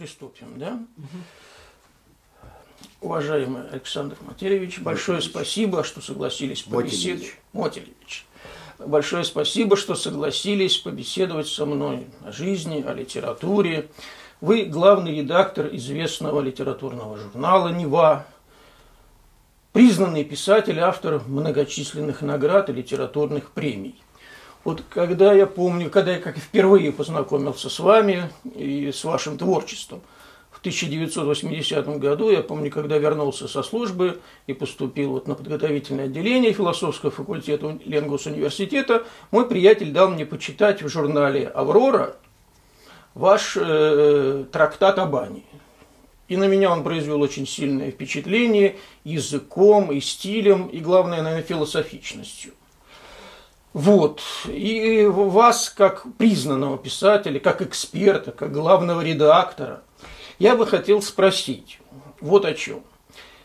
приступим, да? Уважаемый Александр Матеревич, большое спасибо, что согласились побеседовать. Мотелевич. Большое спасибо, что согласились побеседовать со мной о жизни, о литературе. Вы главный редактор известного литературного журнала «Нева», признанный писатель, автор многочисленных наград и литературных премий. Вот когда я помню, когда я как впервые познакомился с вами и с вашим творчеством – в 1980 году, я помню, когда вернулся со службы и поступил вот на подготовительное отделение философского факультета Ленгус университета, мой приятель дал мне почитать в журнале «Аврора» ваш э, трактат о бане. И на меня он произвел очень сильное впечатление языком и стилем, и, главное, наверное, философичностью. Вот. И вас, как признанного писателя, как эксперта, как главного редактора – я бы хотел спросить вот о чем.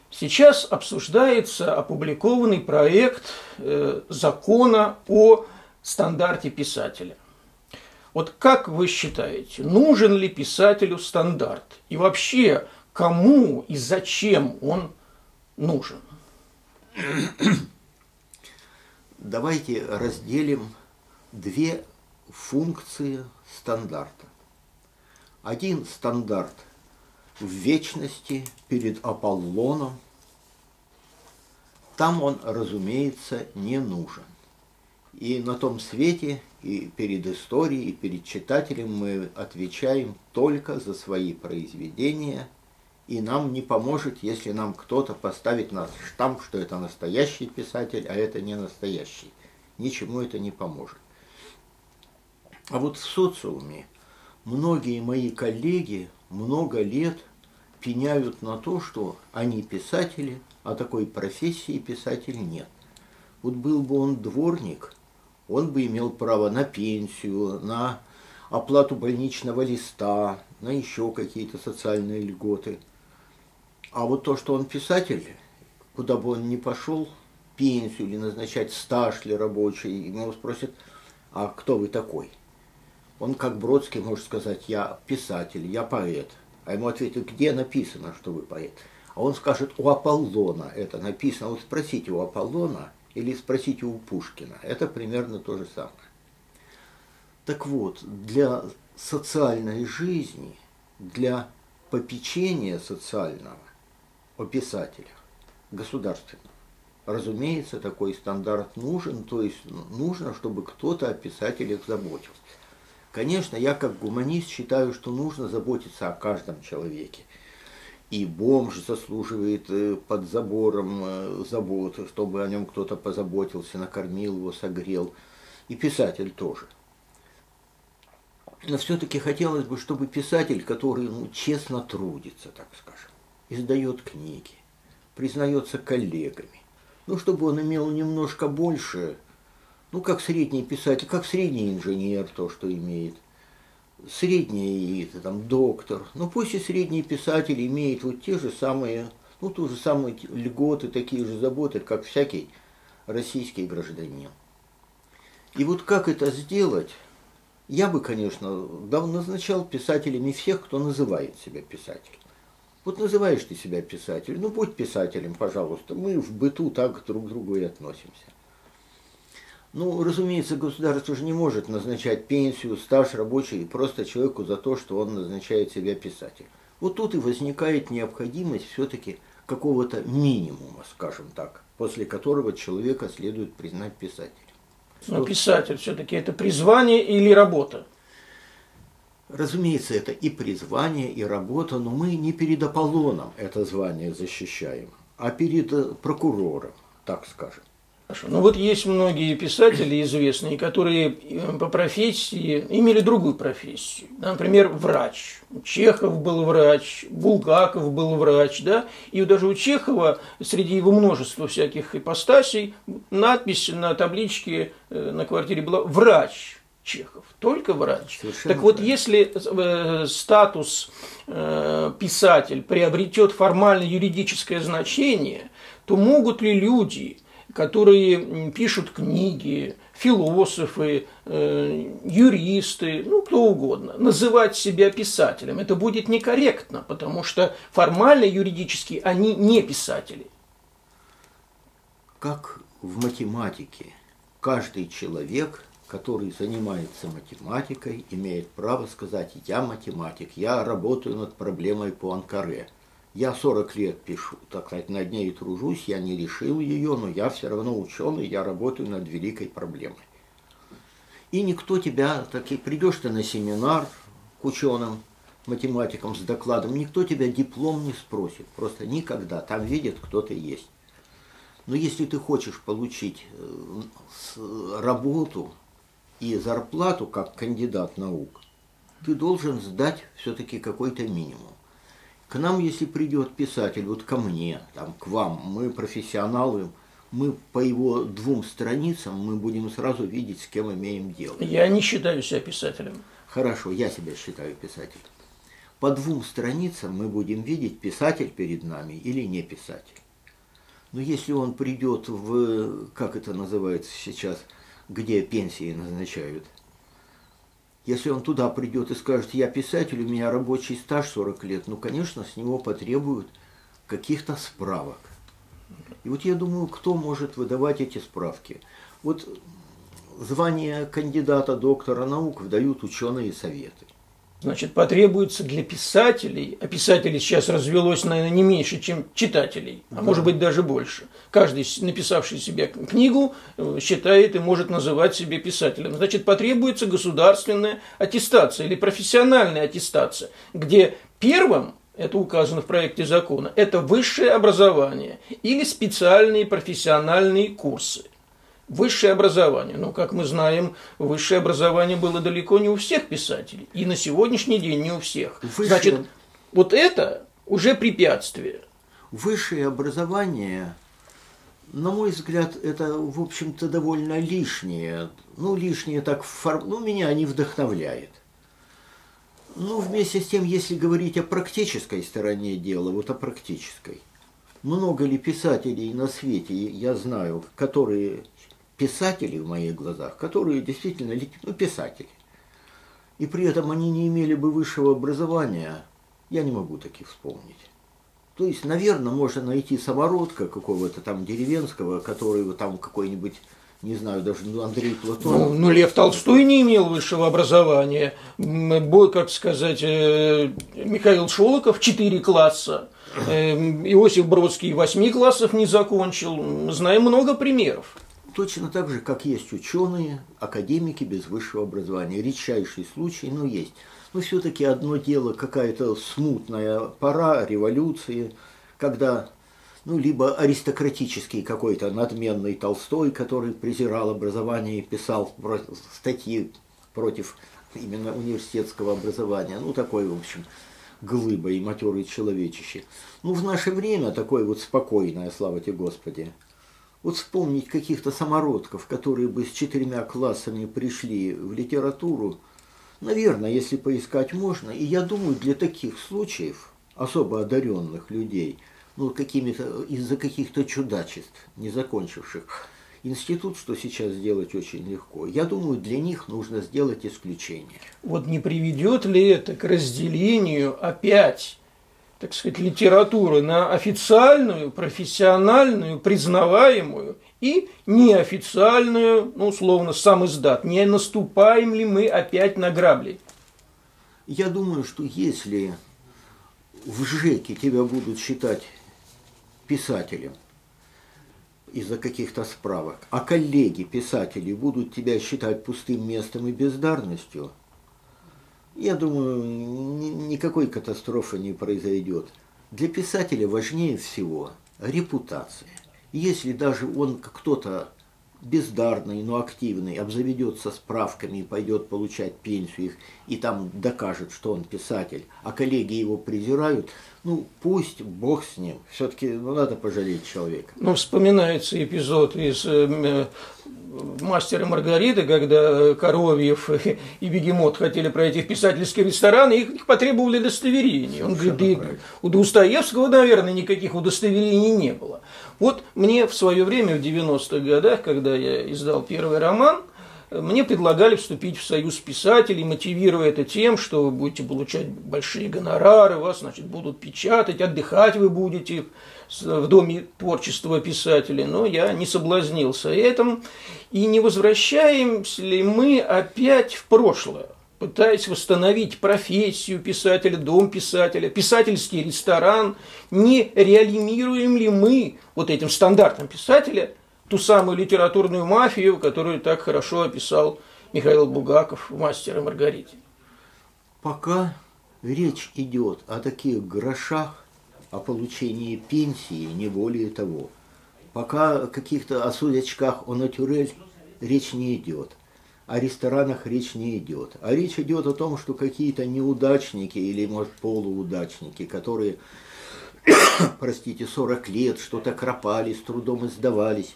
Сейчас обсуждается опубликованный проект э, закона о стандарте писателя. Вот как вы считаете, нужен ли писателю стандарт? И вообще, кому и зачем он нужен? Давайте разделим две функции стандарта. Один стандарт – в вечности перед Аполлоном, там он, разумеется, не нужен. И на том свете, и перед историей, и перед читателем мы отвечаем только за свои произведения, и нам не поможет, если нам кто-то поставит нас штамп, что это настоящий писатель, а это не настоящий. Ничему это не поможет. А вот в социуме многие мои коллеги много лет пеняют на то, что они писатели, а такой профессии писатель нет. Вот был бы он дворник, он бы имел право на пенсию, на оплату больничного листа, на еще какие-то социальные льготы. А вот то, что он писатель, куда бы он ни пошел, пенсию или назначать стаж ли рабочий, ему спросят, а кто вы такой? Он, как Бродский, может сказать, я писатель, я поэт. А ему ответят, где написано, что вы поэт? А он скажет, у Аполлона это написано. Вот спросите у Аполлона или спросите у Пушкина. Это примерно то же самое. Так вот, для социальной жизни, для попечения социального о писателях, государственного, разумеется, такой стандарт нужен, то есть нужно, чтобы кто-то о писателях заботился. Конечно, я как гуманист считаю, что нужно заботиться о каждом человеке. И бомж заслуживает э, под забором э, заботы, чтобы о нем кто-то позаботился, накормил его, согрел. И писатель тоже. Но все-таки хотелось бы, чтобы писатель, который ну, честно трудится, так скажем, издает книги, признается коллегами, ну, чтобы он имел немножко больше ну, как средний писатель, как средний инженер, то, что имеет. Средний там, доктор. Ну, пусть и средний писатель имеет вот те же самые, ну, ту же самые льготы, такие же заботы, как всякий российский гражданин. И вот как это сделать, я бы, конечно, давно назначал писателями всех, кто называет себя писателем. Вот называешь ты себя писателем, ну будь писателем, пожалуйста. Мы в быту так друг к другу и относимся. Ну, разумеется, государство же не может назначать пенсию, стаж рабочий просто человеку за то, что он назначает себя писателем. Вот тут и возникает необходимость все-таки какого-то минимума, скажем так, после которого человека следует признать писателем. Но писатель все-таки это призвание или работа? Разумеется, это и призвание, и работа, но мы не перед Аполлоном это звание защищаем, а перед э, прокурором, так скажем. Хорошо. Ну вот есть многие писатели известные, которые э, по профессии имели другую профессию. Например, врач. Чехов был врач, Булгаков был врач, да, и даже у Чехова среди его множества всяких ипостасей надпись на табличке э, на квартире была «Врач». Чехов, только врач. Совершенно так вот, если э, статус э, писатель приобретет формально юридическое значение, то могут ли люди которые пишут книги, философы, э, юристы, ну кто угодно, называть себя писателем. Это будет некорректно, потому что формально юридически они не писатели. Как в математике каждый человек, который занимается математикой, имеет право сказать «я математик, я работаю над проблемой по Анкаре». Я 40 лет пишу, так сказать, над ней тружусь, я не решил ее, но я все равно ученый, я работаю над великой проблемой. И никто тебя, так и придешь ты на семинар к ученым, математикам с докладом, никто тебя диплом не спросит, просто никогда, там видит, кто ты есть. Но если ты хочешь получить э, работу и зарплату как кандидат наук, ты должен сдать все-таки какой-то минимум. К нам, если придет писатель, вот ко мне, там, к вам, мы профессионалы, мы по его двум страницам мы будем сразу видеть, с кем имеем дело. Я не считаю себя писателем. Хорошо, я себя считаю писателем. По двум страницам мы будем видеть, писатель перед нами или не писатель. Но если он придет в, как это называется сейчас, где пенсии назначают, если он туда придет и скажет, я писатель, у меня рабочий стаж 40 лет, ну, конечно, с него потребуют каких-то справок. И вот я думаю, кто может выдавать эти справки? Вот звание кандидата доктора наук выдают ученые советы. Значит, потребуется для писателей, а писателей сейчас развелось, наверное, не меньше, чем читателей, а да. может быть даже больше. Каждый, написавший себе книгу, э, считает и может называть себя писателем. Значит, потребуется государственная аттестация или профессиональная аттестация, где первым это указано в проекте закона, это высшее образование или специальные профессиональные курсы высшее образование. Но, как мы знаем, высшее образование было далеко не у всех писателей. И на сегодняшний день не у всех. Высшее... Значит, вот это уже препятствие. Высшее образование, на мой взгляд, это, в общем-то, довольно лишнее. Ну, лишнее так, фор... ну, меня не вдохновляет. Ну, вместе с тем, если говорить о практической стороне дела, вот о практической, много ли писателей на свете, я знаю, которые писатели в моих глазах, которые действительно ну, писатели. И при этом они не имели бы высшего образования, я не могу таких вспомнить. То есть, наверное, можно найти самородка какого-то там деревенского, который там какой-нибудь не знаю, даже ну, Андрей Платон. Ну, ну, Лев Толстой не имел высшего образования. Бой, как сказать, э, Михаил Шолоков четыре класса. Э, Иосиф Бродский восьми классов не закончил. Знаем много примеров. Точно так же, как есть ученые, академики без высшего образования. Редчайший случай, но есть. Но все-таки одно дело какая-то смутная пора революции, когда ну, либо аристократический какой-то надменный Толстой, который презирал образование и писал статьи против именно университетского образования. Ну, такой, в общем, глыба и матерый человечище. Ну, в наше время такое вот спокойное, слава тебе Господи, вот вспомнить каких-то самородков, которые бы с четырьмя классами пришли в литературу, наверное, если поискать можно. И я думаю, для таких случаев, особо одаренных людей, ну, какими-то, из-за каких-то чудачеств, не закончивших, институт, что сейчас сделать очень легко. Я думаю, для них нужно сделать исключение. Вот не приведет ли это к разделению опять так сказать, литературы на официальную, профессиональную, признаваемую и неофициальную, ну, условно, сам издат. Не наступаем ли мы опять на грабли? Я думаю, что если в ЖЭКе тебя будут считать писателем из-за каких-то справок, а коллеги писатели будут тебя считать пустым местом и бездарностью – я думаю, никакой катастрофы не произойдет. Для писателя важнее всего репутация. Если даже он кто-то бездарный, но активный, обзаведется справками и пойдет получать пенсию их, и там докажет, что он писатель, а коллеги его презирают, ну, пусть Бог с ним. Все-таки ну, надо пожалеть человека. Ну, вспоминается эпизод из э, «Мастера и Маргариты», когда Коровьев и Бегемот хотели пройти в писательский ресторан, и их потребовали удостоверения. Он говорит, у Достоевского, наверное, никаких удостоверений не было. Вот мне в свое время, в 90-х годах, когда я издал первый роман, мне предлагали вступить в союз писателей, мотивируя это тем, что вы будете получать большие гонорары, вас, значит, будут печатать, отдыхать вы будете в Доме творчества писателей. Но я не соблазнился этим. И не возвращаемся ли мы опять в прошлое? пытаясь восстановить профессию писателя, дом писателя, писательский ресторан, не реанимируем ли мы вот этим стандартом писателя ту самую литературную мафию, которую так хорошо описал Михаил Бугаков в «Мастере Маргарите». Пока речь идет о таких грошах, о получении пенсии, не более того. Пока о каких-то о судачках, о натюрель речь не идет – о ресторанах речь не идет. А речь идет о том, что какие-то неудачники или, может, полуудачники, которые, простите, 40 лет что-то кропали, с трудом издавались.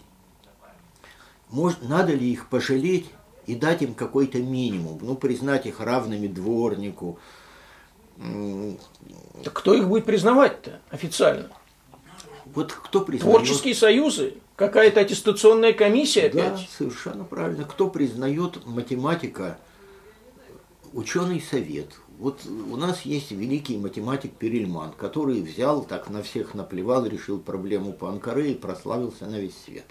Может, надо ли их пожалеть и дать им какой-то минимум, ну, признать их равными дворнику. Так кто их будет признавать-то официально? Вот кто признает? Творческие союзы? Какая-то аттестационная комиссия опять? Да, совершенно правильно. Кто признает математика? Ученый совет. Вот у нас есть великий математик Перельман, который взял, так на всех наплевал, решил проблему по Анкаре и прославился на весь свет.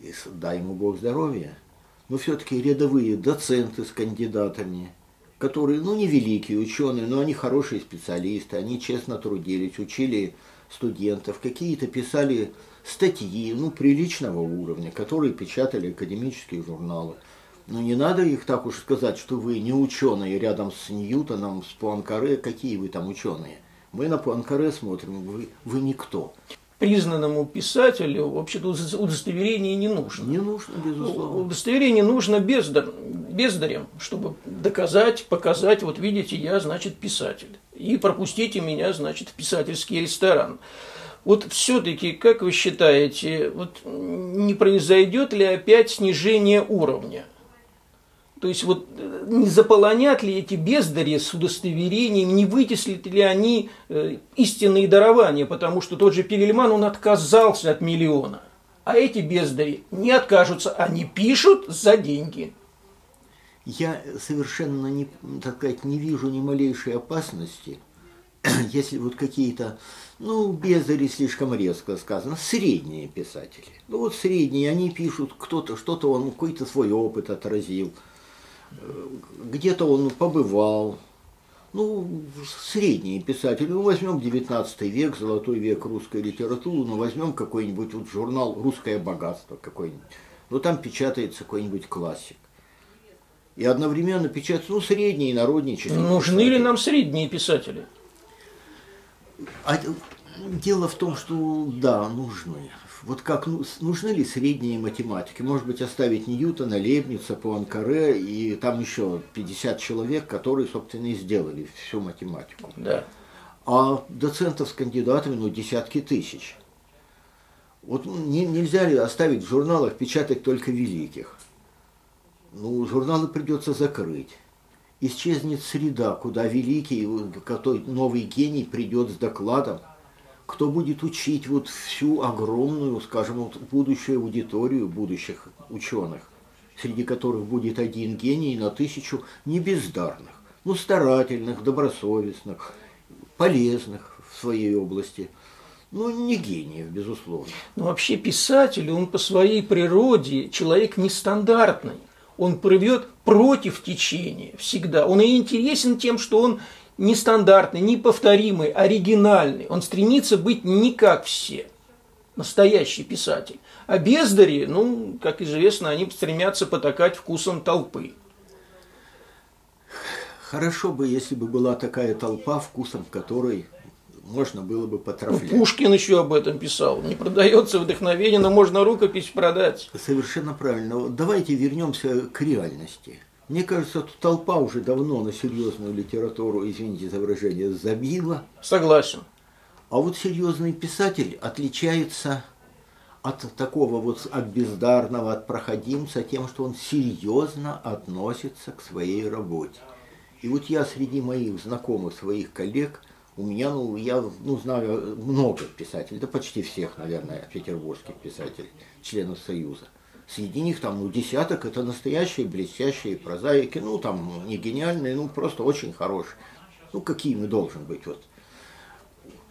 И дай ему Бог здоровья. Но все-таки рядовые доценты с кандидатами, которые, ну, не великие ученые, но они хорошие специалисты, они честно трудились, учили студентов, какие-то писали статьи, ну, приличного уровня, которые печатали академические журналы. Но не надо их так уж сказать, что вы не ученые рядом с Ньютоном, с Пуанкаре, какие вы там ученые. Мы на Пуанкаре смотрим, вы, вы никто. Признанному писателю, вообще-то, удостоверение не нужно. Не нужно, безусловно. Удостоверение нужно бездар, бездарем, чтобы доказать, показать, вот видите, я, значит, писатель. И пропустите меня, значит, в писательский ресторан. Вот все-таки, как вы считаете, вот не произойдет ли опять снижение уровня? То есть вот не заполонят ли эти бездари с удостоверением, не вытеслят ли они э, истинные дарования, потому что тот же Перельман, он отказался от миллиона. А эти бездари не откажутся, они пишут за деньги. Я совершенно не, так сказать, не вижу ни малейшей опасности, если вот какие-то ну, бездари слишком резко сказано, средние писатели. Ну вот средние, они пишут, кто-то, что-то он какой-то свой опыт отразил, э, где-то он побывал. Ну, средние писатели, ну, возьмем 19 век, золотой век русской литературы, ну, возьмем какой-нибудь вот журнал «Русское богатство» какой-нибудь. Ну, там печатается какой-нибудь классик. И одновременно печатается, ну, средние народничества. Нужны ли нам средние писатели? А, дело в том, что да, нужны. Вот как ну, нужны ли средние математики? Может быть, оставить Ньютона, Лейбница, Пуанкаре и там еще 50 человек, которые, собственно, и сделали всю математику. Да. А доцентов с кандидатами, ну, десятки тысяч. Вот не, нельзя ли оставить в журналах печатать только великих? Ну, журналы придется закрыть исчезнет среда, куда великий, который новый гений придет с докладом, кто будет учить вот всю огромную, скажем, вот будущую аудиторию будущих ученых, среди которых будет один гений на тысячу небездарных, но старательных, добросовестных, полезных в своей области – ну, не гениев, безусловно. Но вообще писатель, он по своей природе человек нестандартный он прыгет против течения всегда. Он и интересен тем, что он нестандартный, неповторимый, оригинальный. Он стремится быть не как все. Настоящий писатель. А бездари, ну, как известно, они стремятся потакать вкусом толпы. Хорошо бы, если бы была такая толпа, вкусом которой можно было бы потрафлять. Ну, Пушкин еще об этом писал. Не продается вдохновение, но можно рукопись продать. Совершенно правильно. Давайте вернемся к реальности. Мне кажется, толпа уже давно на серьезную литературу, извините за выражение, забила. Согласен. А вот серьезный писатель отличается от такого вот, от бездарного, от проходимца тем, что он серьезно относится к своей работе. И вот я среди моих знакомых, своих коллег – У меня, ну, я ну, знаю много писателей, да почти всех, наверное, петербургских писателей, членов Союза. Среди них там ну, десяток это настоящие блестящие прозаики, ну там не гениальные, ну просто очень хорошие. Ну какими должен быть вот.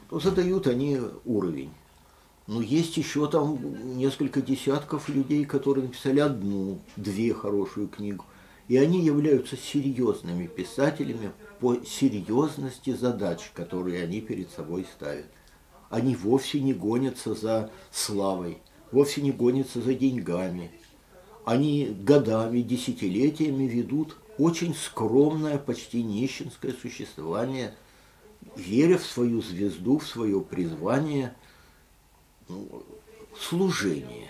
Ну, задают они уровень. Но есть еще там несколько десятков людей, которые написали одну, две хорошую книгу. И они являются серьезными писателями по серьезности задач, которые они перед собой ставят. Они вовсе не гонятся за славой, вовсе не гонятся за деньгами. Они годами, десятилетиями ведут очень скромное, почти нищенское существование, веря в свою звезду, в свое призвание, ну, служение.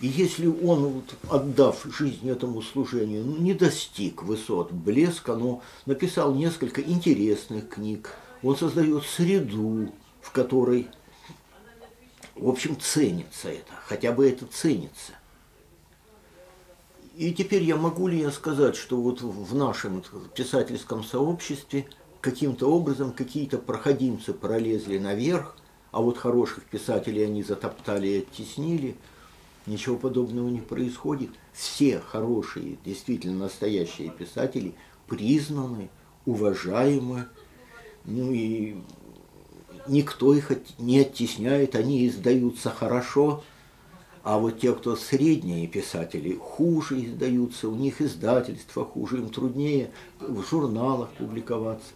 И если он, вот, отдав жизнь этому служению, ну, не достиг высот блеска, но написал несколько интересных книг, он создает среду, в которой в общем, ценится это, хотя бы это ценится. И теперь я могу ли я сказать, что вот в нашем писательском сообществе каким-то образом какие-то проходимцы пролезли наверх, а вот хороших писателей они затоптали и оттеснили. Ничего подобного не происходит. Все хорошие, действительно настоящие писатели признаны, уважаемы, ну и никто их не оттесняет, они издаются хорошо, а вот те, кто средние писатели, хуже издаются, у них издательства хуже, им труднее в журналах публиковаться.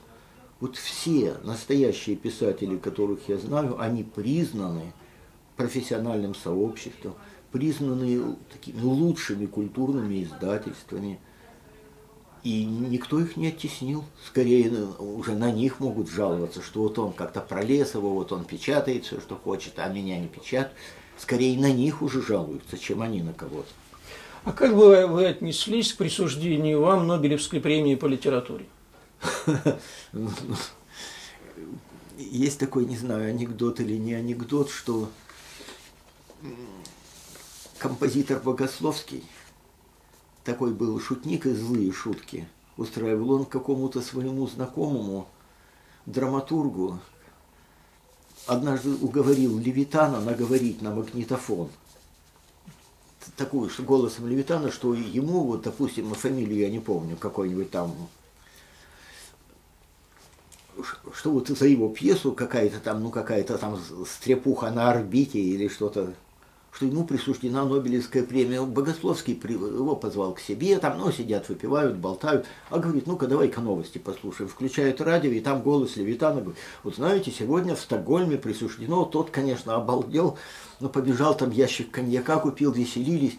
Вот все настоящие писатели, которых я знаю, они признаны профессиональным сообществом, признаны такими лучшими культурными издательствами – и никто их не оттеснил. Скорее, ну, уже на них могут жаловаться, что вот он как-то пролез его, вот он печатает все, что хочет, а меня не печатает. Скорее, на них уже жалуются, чем они на кого-то. А как бы вы отнеслись к присуждению вам Нобелевской премии по литературе? Есть такой, не знаю, анекдот или не анекдот, что композитор Богословский – такой был шутник и злые шутки. Устраивал он какому-то своему знакомому драматургу. Однажды уговорил Левитана наговорить на магнитофон. Такую, что голосом Левитана, что ему, вот, допустим, фамилию я не помню, какой-нибудь там что вот за его пьесу какая-то там, ну какая-то там стрепуха на орбите или что-то что ему присуждена Нобелевская премия. Богословский его позвал к себе, там, ну, сидят, выпивают, болтают, а говорит, ну-ка, давай-ка новости послушаем. Включают радио, и там голос Левитана говорит, вот знаете, сегодня в Стокгольме присуждено, тот, конечно, обалдел, но побежал там ящик коньяка купил, веселились.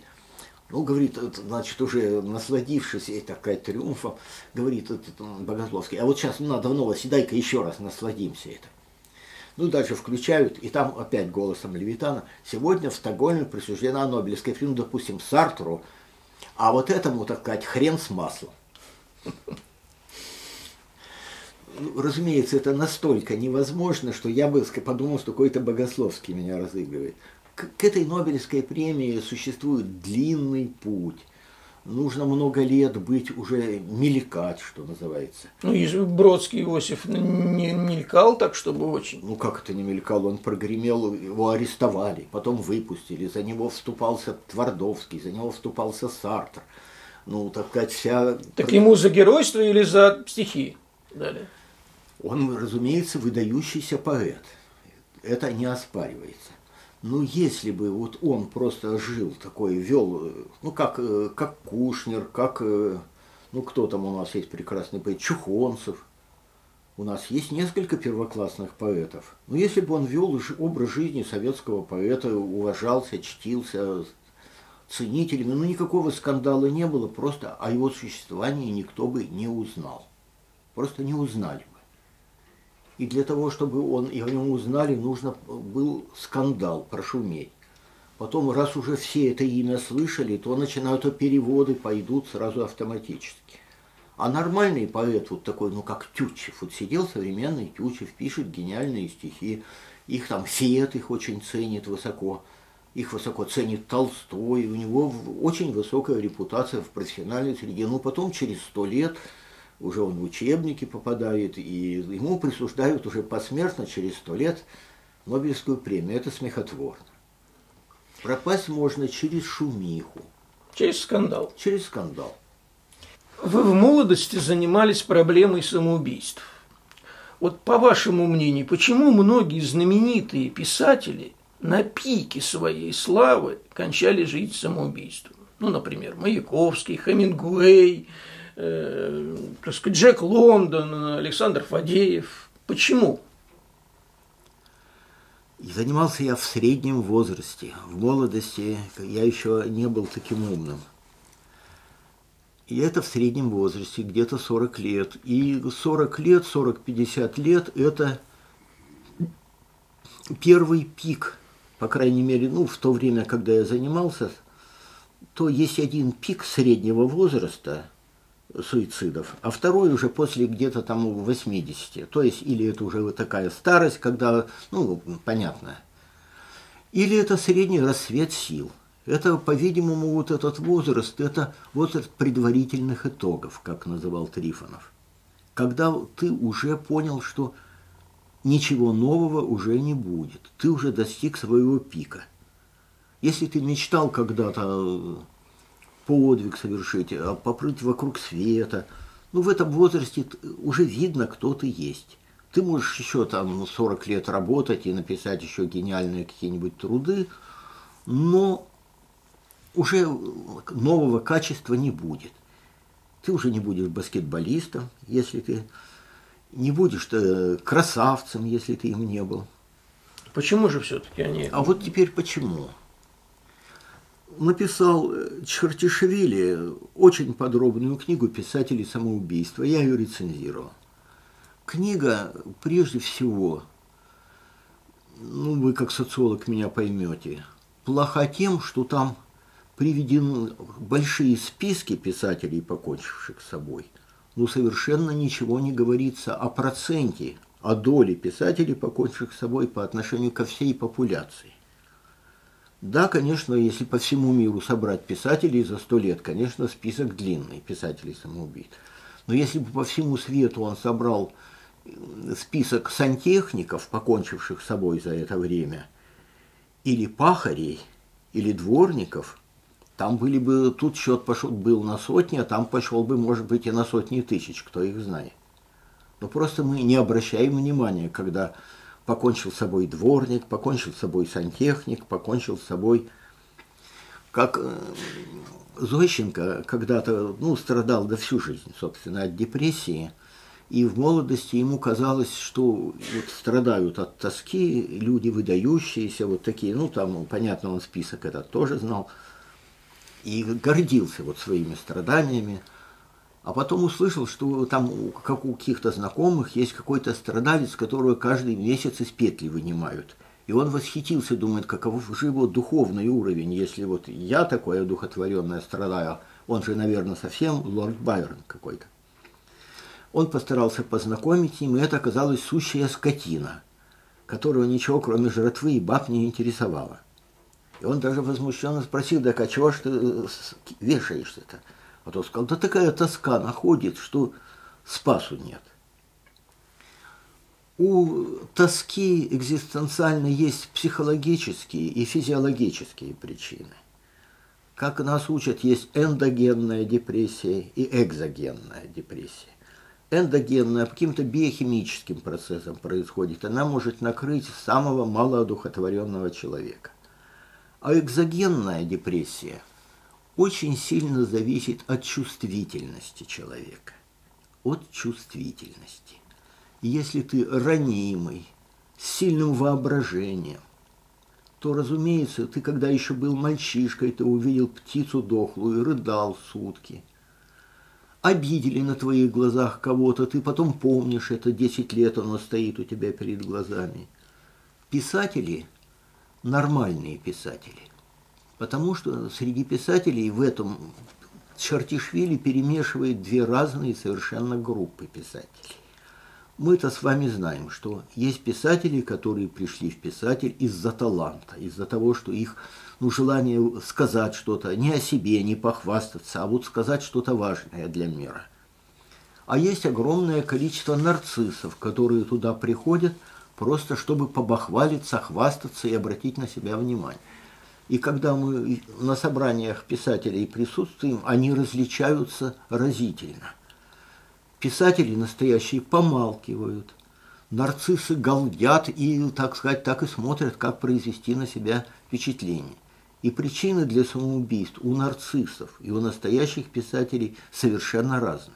Ну, говорит, значит, уже насладившись, и такая триумфом, говорит этот Богословский, а вот сейчас ну, надо в новости, дай-ка еще раз насладимся это. Ну, дальше включают, и там опять голосом Левитана. Сегодня в Стокгольме присуждена Нобелевская премия, ну, допустим, Сартру, а вот этому, так сказать, хрен с маслом. Ну, разумеется, это настолько невозможно, что я бы подумал, что какой-то Богословский меня разыгрывает. К, к этой Нобелевской премии существует длинный путь нужно много лет быть уже мелькать, что называется. Ну, и Бродский Иосиф не мелькал так, чтобы очень. Ну, как это не мелькал? Он прогремел, его арестовали, потом выпустили, за него вступался Твардовский, за него вступался Сартр. Ну, так сказать, вся... Так ему за геройство или за стихи дали? Он, разумеется, выдающийся поэт. Это не оспаривается. Ну, если бы вот он просто жил такой, вел, ну, как, э, как Кушнер, как, э, ну, кто там у нас есть прекрасный поэт, Чухонцев. У нас есть несколько первоклассных поэтов. Но если бы он вел образ жизни советского поэта, уважался, чтился ценителями, ну, никакого скандала не было, просто о его существовании никто бы не узнал. Просто не узнали бы. И для того, чтобы он и о нем узнали, нужно был скандал, прошуметь. Потом, раз уже все это имя слышали, то начинают то переводы пойдут сразу автоматически. А нормальный поэт, вот такой, ну как Тютчев, вот сидел современный Тютчев, пишет гениальные стихи, их там Фиет их очень ценит высоко, их высоко ценит Толстой, у него очень высокая репутация в профессиональной среде. Ну потом через сто лет уже он в учебники попадает, и ему присуждают уже посмертно через сто лет Нобелевскую премию. Это смехотворно. Пропасть можно через шумиху. Через скандал. Через скандал. Вы в молодости занимались проблемой самоубийств. Вот по вашему мнению, почему многие знаменитые писатели на пике своей славы кончали жизнь самоубийством? Ну, например, Маяковский, Хемингуэй, э, так сказать, Джек Лондон, Александр Фадеев. Почему? занимался я в среднем возрасте. В молодости я еще не был таким умным. И это в среднем возрасте, где-то 40 лет. И 40 лет, 40-50 лет – это первый пик, по крайней мере, ну, в то время, когда я занимался, то есть один пик среднего возраста суицидов, а второй уже после где-то там 80. То есть или это уже вот такая старость, когда, ну, понятно, или это средний рассвет сил – это, по-видимому, вот этот возраст, это возраст предварительных итогов, как называл Трифонов. Когда ты уже понял, что ничего нового уже не будет, ты уже достиг своего пика. Если ты мечтал когда-то подвиг совершить, а попрыть вокруг света, ну, в этом возрасте уже видно, кто ты есть. Ты можешь еще там 40 лет работать и написать еще гениальные какие-нибудь труды, но уже нового качества не будет. Ты уже не будешь баскетболистом, если ты не будешь э, красавцем, если ты им не был. Почему же все-таки они? А вот теперь почему? Написал э, Чертишвили очень подробную книгу «Писатели самоубийства». Я ее рецензировал. Книга, прежде всего, ну, вы как социолог меня поймете, плоха тем, что там приведены большие списки писателей, покончивших с собой, но совершенно ничего не говорится о проценте, о доле писателей, покончивших с собой по отношению ко всей популяции. Да, конечно, если по всему миру собрать писателей за сто лет, конечно, список длинный, писателей самоубийц. Но если бы по всему свету он собрал список сантехников, покончивших с собой за это время, или пахарей, или дворников – там были бы, тут счет пошел, был на сотни, а там пошел бы, может быть, и на сотни тысяч, кто их знает. Но просто мы не обращаем внимания, когда покончил с собой дворник, покончил с собой сантехник, покончил с собой... Как э, Зощенко когда-то ну, страдал до всю жизнь, собственно, от депрессии, и в молодости ему казалось, что вот страдают от тоски люди выдающиеся, вот такие, ну там, понятно, он список этот тоже знал – и гордился вот своими страданиями. А потом услышал, что там, как у каких-то знакомых, есть какой-то страдалец, которого каждый месяц из петли вынимают. И он восхитился, думает, каков же его духовный уровень, если вот я такое духотворенное страдаю, он же, наверное, совсем лорд Байрон какой-то. Он постарался познакомить с ним, и это оказалась сущая скотина, которого ничего, кроме жратвы и баб, не интересовало. И он даже возмущенно спросил, да а чего ж ты э, вешаешься-то? А тот сказал, да такая тоска находит, что спасу нет. У тоски экзистенциально есть психологические и физиологические причины. Как нас учат, есть эндогенная депрессия и экзогенная депрессия. Эндогенная каким-то биохимическим процессам происходит. Она может накрыть самого малоодухотворенного человека. А экзогенная депрессия очень сильно зависит от чувствительности человека. От чувствительности. Если ты ранимый, с сильным воображением, то, разумеется, ты, когда еще был мальчишкой, ты увидел птицу дохлую и рыдал сутки. Обидели на твоих глазах кого-то, ты потом помнишь это, 10 лет оно стоит у тебя перед глазами. Писатели – нормальные писатели. Потому что среди писателей в этом Чартишвили перемешивает две разные совершенно группы писателей. Мы-то с вами знаем, что есть писатели, которые пришли в писатель из-за таланта, из-за того, что их ну, желание сказать что-то не о себе, не похвастаться, а вот сказать что-то важное для мира. А есть огромное количество нарциссов, которые туда приходят просто чтобы побахвалиться, хвастаться и обратить на себя внимание. И когда мы на собраниях писателей присутствуем, они различаются разительно. Писатели настоящие помалкивают, нарциссы галдят и, так сказать, так и смотрят, как произвести на себя впечатление. И причины для самоубийств у нарциссов и у настоящих писателей совершенно разные.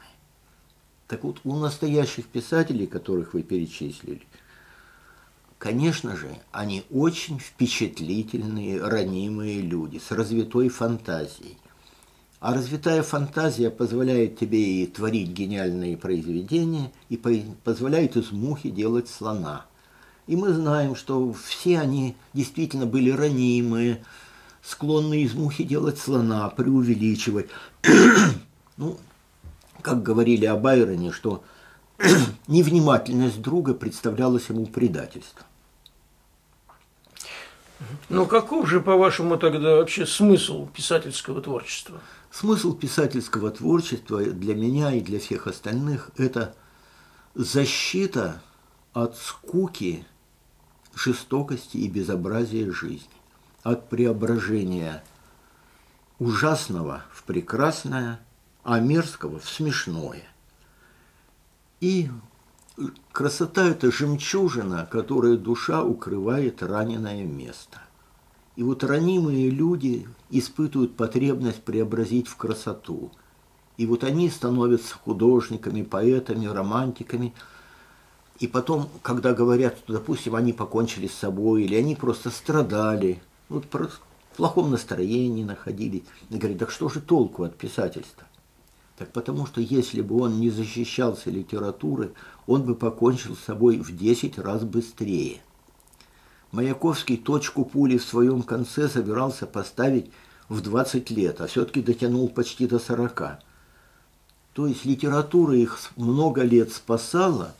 Так вот, у настоящих писателей, которых вы перечислили, конечно же, они очень впечатлительные, ранимые люди с развитой фантазией. А развитая фантазия позволяет тебе и творить гениальные произведения, и позволяет из мухи делать слона. И мы знаем, что все они действительно были ранимые, склонны из мухи делать слона, преувеличивать. ну, как говорили о Байроне, что невнимательность друга представлялась ему предательством. Но каков же, по-вашему, тогда вообще смысл писательского творчества? Смысл писательского творчества для меня и для всех остальных – это защита от скуки, жестокости и безобразия жизни, от преображения ужасного в прекрасное, а мерзкого в смешное. И красота – это жемчужина, которая душа укрывает раненое место. И вот ранимые люди испытывают потребность преобразить в красоту. И вот они становятся художниками, поэтами, романтиками. И потом, когда говорят, допустим, они покончили с собой, или они просто страдали, вот в плохом настроении находились, говорят, так что же толку от писательства? Так потому что если бы он не защищался литературы, он бы покончил с собой в 10 раз быстрее – Маяковский точку пули в своем конце собирался поставить в 20 лет, а все-таки дотянул почти до 40. То есть литература их много лет спасала,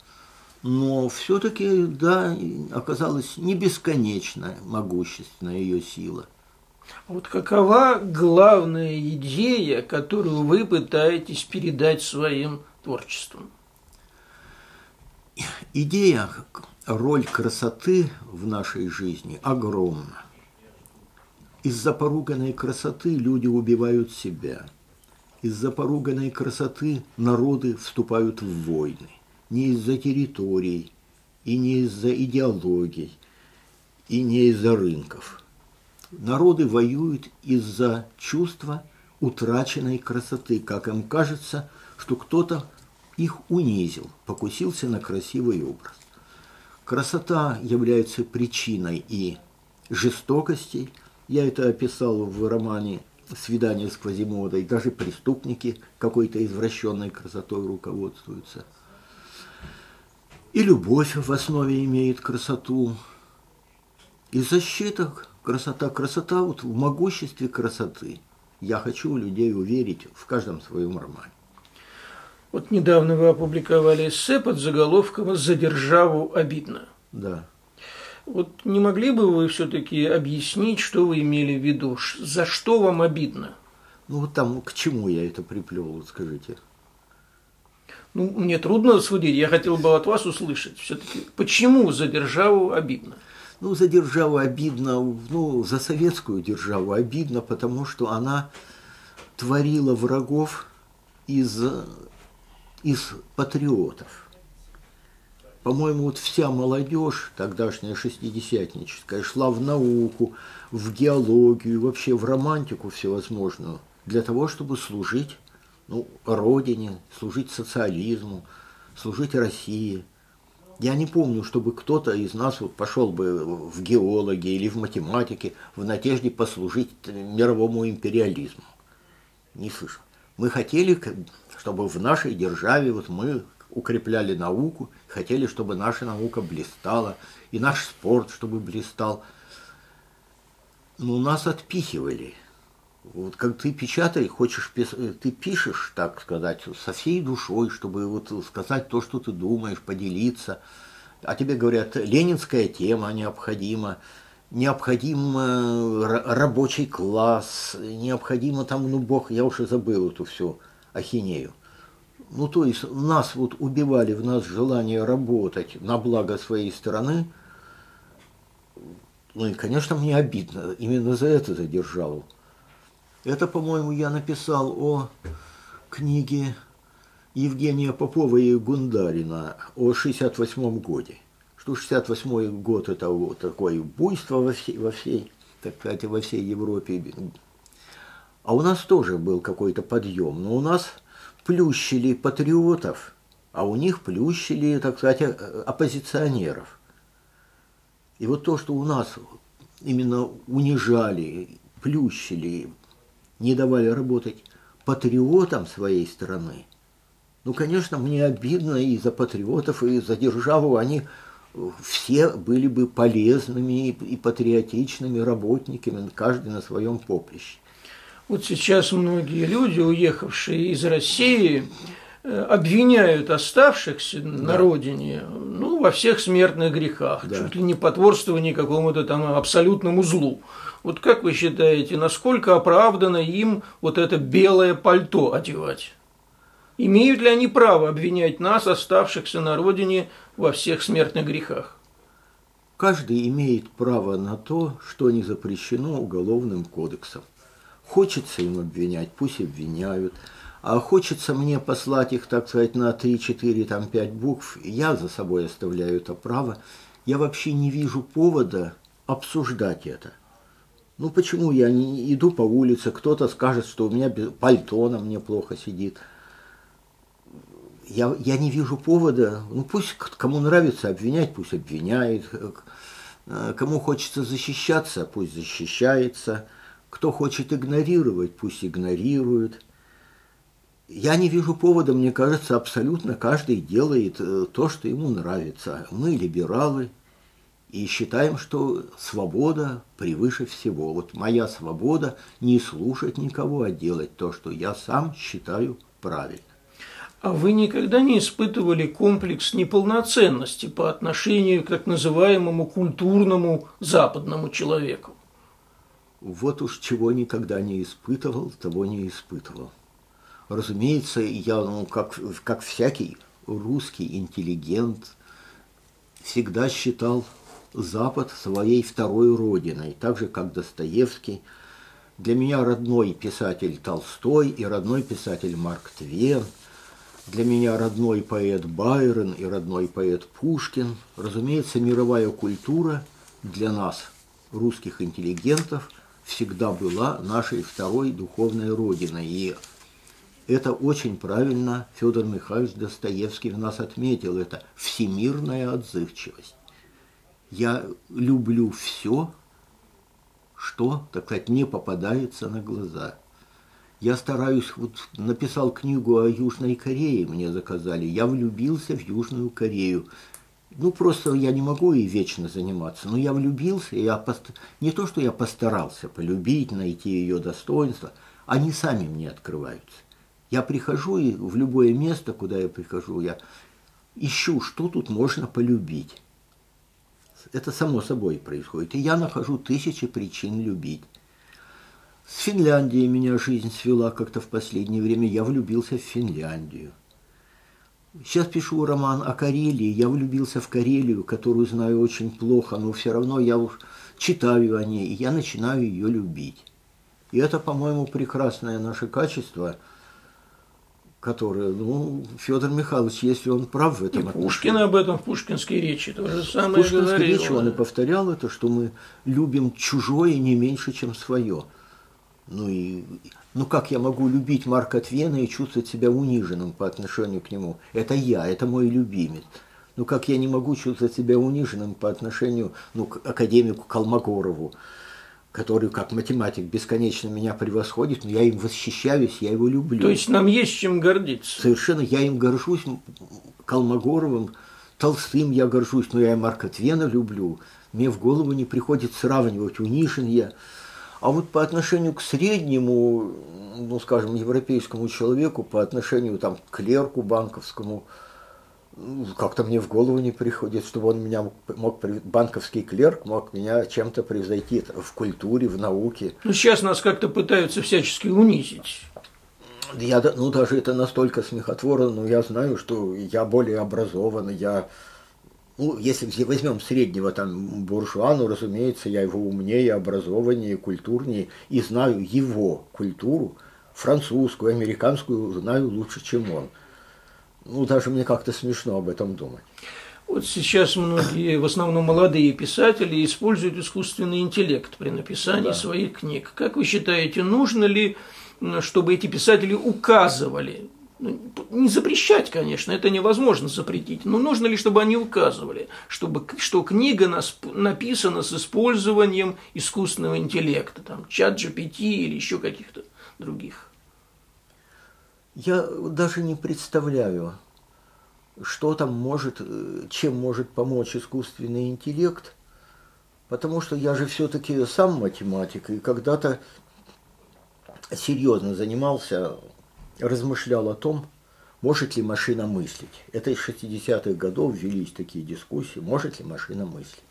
но все-таки, да, оказалась не бесконечно могущественная ее сила. Вот какова главная идея, которую вы пытаетесь передать своим творчеством? Идея роль красоты в нашей жизни огромна. Из-за поруганной красоты люди убивают себя. Из-за поруганной красоты народы вступают в войны. Не из-за территорий, и не из-за идеологий, и не из-за рынков. Народы воюют из-за чувства утраченной красоты, как им кажется, что кто-то их унизил, покусился на красивый образ. Красота является причиной и жестокости. Я это описал в романе «Свидание с Квазимодой». Даже преступники какой-то извращенной красотой руководствуются. И любовь в основе имеет красоту. И защита красота. Красота вот в могуществе красоты. Я хочу людей уверить в каждом своем романе. Вот недавно вы опубликовали эссе под заголовком «За державу обидно». Да. Вот не могли бы вы все-таки объяснить, что вы имели в виду? За что вам обидно? Ну вот там к чему я это приплел, вот скажите. Ну, мне трудно судить, я хотел бы от вас услышать все-таки, почему за державу обидно? Ну, за державу обидно, ну, за советскую державу обидно, потому что она творила врагов из из патриотов. По-моему, вот вся молодежь, тогдашняя шестидесятническая, шла в науку, в геологию, вообще в романтику всевозможную, для того, чтобы служить ну, родине, служить социализму, служить России. Я не помню, чтобы кто-то из нас вот пошел бы в геологи или в математике в надежде послужить мировому империализму. Не слышал. Мы хотели чтобы в нашей державе вот мы укрепляли науку, хотели, чтобы наша наука блистала, и наш спорт, чтобы блистал. Но нас отпихивали. Вот как ты печатай, хочешь, ты пишешь, так сказать, со всей душой, чтобы вот сказать то, что ты думаешь, поделиться. А тебе говорят, ленинская тема необходима, необходим рабочий класс, необходимо там, ну бог, я уже забыл эту всю ахинею. Ну, то есть нас вот убивали, в нас желание работать на благо своей страны. Ну и, конечно, мне обидно. Именно за это задержал. Это, по-моему, я написал о книге Евгения Попова и Гундарина о 68 годе. Что 68 год это вот такое буйство во всей, во всей, так сказать, во всей Европе. А у нас тоже был какой-то подъем. Но у нас плющили патриотов, а у них плющили, так сказать, оппозиционеров. И вот то, что у нас именно унижали, плющили, не давали работать патриотам своей страны, ну, конечно, мне обидно и за патриотов, и за державу. Они все были бы полезными и патриотичными работниками, каждый на своем поприще. Вот сейчас многие люди, уехавшие из России, э, обвиняют оставшихся да. на родине ну, во всех смертных грехах, да. чуть ли не потворствовании какому-то там абсолютному злу. Вот как вы считаете, насколько оправдано им вот это белое пальто одевать? Имеют ли они право обвинять нас, оставшихся на родине, во всех смертных грехах? Каждый имеет право на то, что не запрещено уголовным кодексом. Хочется им обвинять, пусть обвиняют. А хочется мне послать их, так сказать, на 3, 4, там, 5 букв, я за собой оставляю это право. Я вообще не вижу повода обсуждать это. Ну почему я не иду по улице, кто-то скажет, что у меня пальто на мне плохо сидит. Я, я не вижу повода, ну пусть кому нравится обвинять, пусть обвиняет, э, кому хочется защищаться, пусть защищается. Кто хочет игнорировать, пусть игнорирует. Я не вижу повода, мне кажется, абсолютно каждый делает э, то, что ему нравится. Мы либералы и считаем, что свобода превыше всего. Вот моя свобода не слушать никого, а делать то, что я сам считаю правильно. А вы никогда не испытывали комплекс неполноценности по отношению к так называемому культурному западному человеку? Вот уж чего никогда не испытывал, того не испытывал. Разумеется, я, ну, как, как всякий русский интеллигент, всегда считал Запад своей второй родиной, так же, как Достоевский. Для меня родной писатель Толстой и родной писатель Марк Твен. Для меня родной поэт Байрон и родной поэт Пушкин. Разумеется, мировая культура для нас, русских интеллигентов – всегда была нашей второй духовной родиной. И это очень правильно Федор Михайлович Достоевский в нас отметил. Это всемирная отзывчивость. Я люблю все, что, так сказать, не попадается на глаза. Я стараюсь, вот написал книгу о Южной Корее, мне заказали. Я влюбился в Южную Корею. Ну, просто я не могу и вечно заниматься. Но я влюбился, я пост... не то, что я постарался полюбить, найти ее достоинство, они сами мне открываются. Я прихожу и в любое место, куда я прихожу, я ищу, что тут можно полюбить. Это само собой происходит. И я нахожу тысячи причин любить. С Финляндией меня жизнь свела как-то в последнее время. Я влюбился в Финляндию. Сейчас пишу роман о Карелии. Я влюбился в Карелию, которую знаю очень плохо, но все равно я уж читаю о ней, и я начинаю ее любить. И это, по-моему, прекрасное наше качество, которое, ну, Федор Михайлович, если он прав в этом и Пушкин об этом в пушкинской речи то же самое В пушкинской говорил. речи он и повторял это, что мы любим чужое не меньше, чем свое. Ну и ну как я могу любить Марка Твена и чувствовать себя униженным по отношению к нему? Это я, это мой любимец. Ну как я не могу чувствовать себя униженным по отношению ну, к академику Колмогорову, который как математик бесконечно меня превосходит, но я им восхищаюсь, я его люблю. То есть нам есть чем гордиться? Совершенно, я им горжусь, Колмогоровым, Толстым я горжусь, но я и Марка Твена люблю. Мне в голову не приходит сравнивать, унижен я. А вот по отношению к среднему, ну, скажем, европейскому человеку, по отношению там, к клерку банковскому, как-то мне в голову не приходит, чтобы он меня мог, банковский клерк мог меня чем-то превзойти в культуре, в науке. Ну, сейчас нас как-то пытаются всячески унизить. Я, ну, даже это настолько смехотворно, но я знаю, что я более образован, я, ну, если возьмем среднего там буржуа, ну, разумеется, я его умнее, образованнее, культурнее, и знаю его культуру, французскую, американскую, знаю лучше, чем он. Ну, даже мне как-то смешно об этом думать. Вот сейчас многие, в основном молодые писатели, используют искусственный интеллект при написании да. своих книг. Как вы считаете, нужно ли, чтобы эти писатели указывали ну, не запрещать, конечно, это невозможно запретить, но нужно ли, чтобы они указывали, чтобы, что книга нас, написана с использованием искусственного интеллекта, там, чат GPT или еще каких-то других? Я даже не представляю, что там может, э, чем может помочь искусственный интеллект, потому что я же все-таки сам математик, и когда-то серьезно занимался, размышлял о том, может ли машина мыслить. Это из 60-х годов велись такие дискуссии, может ли машина мыслить.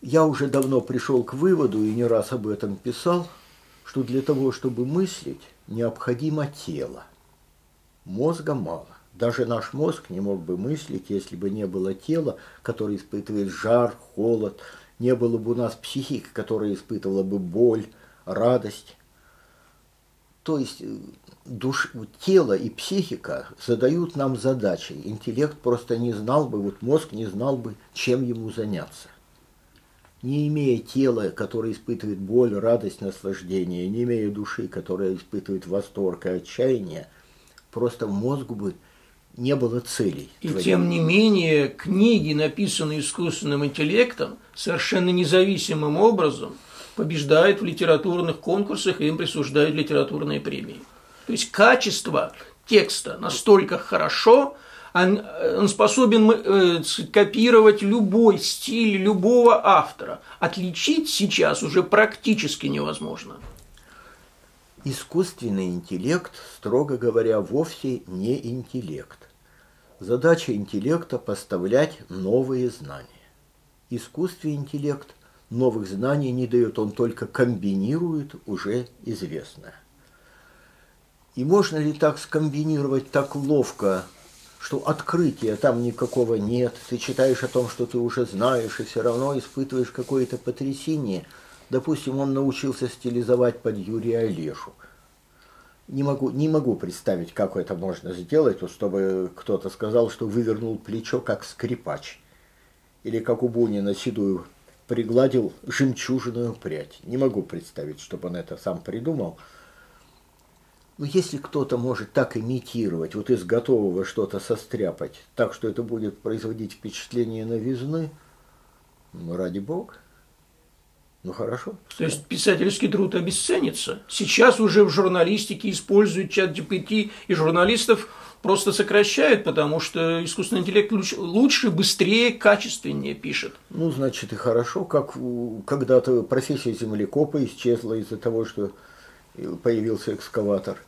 Я уже давно пришел к выводу и не раз об этом писал, что для того, чтобы мыслить, необходимо тело. Мозга мало. Даже наш мозг не мог бы мыслить, если бы не было тела, которое испытывает жар, холод, не было бы у нас психики, которая испытывала бы боль, радость. То есть э, душ, тело и психика задают нам задачи. Интеллект просто не знал бы, вот мозг не знал бы, чем ему заняться. Не имея тела, которое испытывает боль, радость, наслаждение, не имея души, которая испытывает восторг и отчаяние, просто мозгу бы не было целей. И твоей. тем не менее, книги, написанные искусственным интеллектом, совершенно независимым образом побеждают в литературных конкурсах и им присуждают литературные премии. То есть качество текста настолько хорошо, он, он способен э, копировать любой стиль любого автора. Отличить сейчас уже практически невозможно. Искусственный интеллект, строго говоря, вовсе не интеллект. Задача интеллекта – поставлять новые знания. Искусственный интеллект новых знаний не дает, он только комбинирует уже известное. И можно ли так скомбинировать так ловко, что открытия там никакого нет, ты читаешь о том, что ты уже знаешь, и все равно испытываешь какое-то потрясение. Допустим, он научился стилизовать под Юрия Олешу – не могу, не могу представить, как это можно сделать, чтобы кто-то сказал, что вывернул плечо, как скрипач. Или как у Бунина седую пригладил жемчужную прядь. Не могу представить, чтобы он это сам придумал. Но если кто-то может так имитировать, вот из готового что-то состряпать, так что это будет производить впечатление новизны, ну, ради бога. Ну хорошо. То есть писательский труд обесценится. Сейчас уже в журналистике используют чат GPT, и журналистов просто сокращают, потому что искусственный интеллект лучше, быстрее, качественнее пишет. Ну, значит, и хорошо, как когда-то профессия землекопа исчезла из-за того, что появился экскаватор.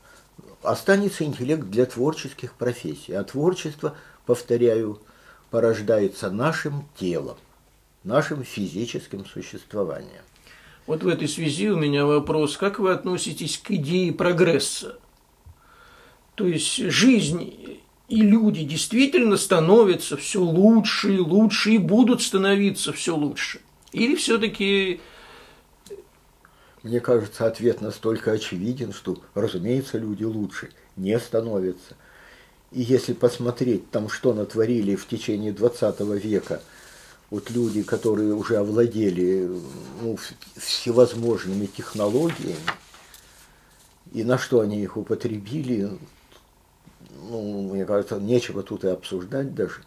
Останется интеллект для творческих профессий, а творчество, повторяю, порождается нашим телом нашим физическим существованием. Вот в этой связи у меня вопрос, как вы относитесь к идее прогресса? То есть жизнь и люди действительно становятся все лучше и лучше и будут становиться все лучше? Или все-таки мне кажется, ответ настолько очевиден, что, разумеется, люди лучше не становятся. И если посмотреть там, что натворили в течение 20 века – вот люди, которые уже овладели ну, всевозможными технологиями, и на что они их употребили, ну, мне кажется, нечего тут и обсуждать даже,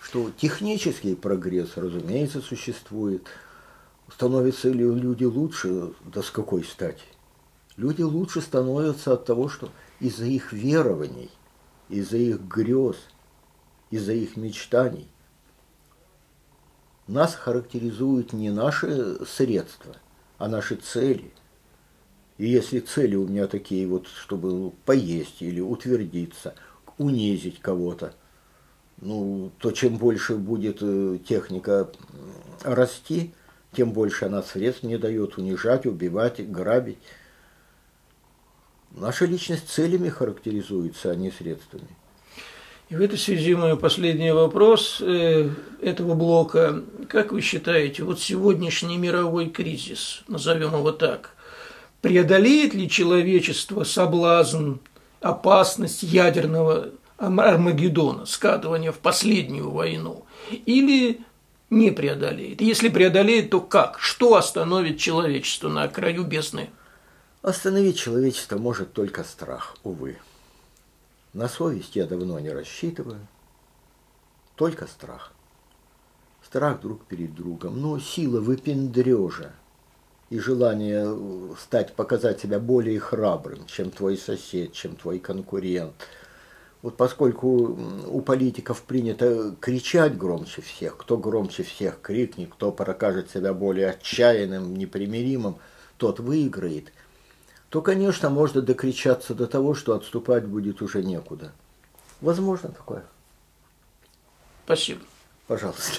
что технический прогресс, разумеется, существует. Становятся ли люди лучше, да с какой стати? Люди лучше становятся от того, что из-за их верований, из-за их грез, из-за их мечтаний нас характеризуют не наши средства, а наши цели. И если цели у меня такие вот, чтобы поесть или утвердиться, унизить кого-то, ну, то чем больше будет э, техника расти, тем больше она средств мне дает унижать, убивать, грабить. Наша личность целями характеризуется, а не средствами. И в этой связи мой последний вопрос э, этого блока. Как вы считаете, вот сегодняшний мировой кризис, назовем его так, преодолеет ли человечество соблазн, опасность ядерного Армагеддона, скатывания в последнюю войну, или не преодолеет? Если преодолеет, то как? Что остановит человечество на краю бездны? Остановить человечество может только страх, увы. На совесть я давно не рассчитываю. Только страх. Страх друг перед другом. Но сила выпендрежа и желание э, стать, показать себя более храбрым, чем твой сосед, чем твой конкурент. Вот поскольку у политиков принято кричать громче всех, кто громче всех крикнет, кто покажет себя более отчаянным, непримиримым, тот выиграет – то, конечно, можно докричаться до того, что отступать будет уже некуда. Возможно такое. Спасибо. Пожалуйста.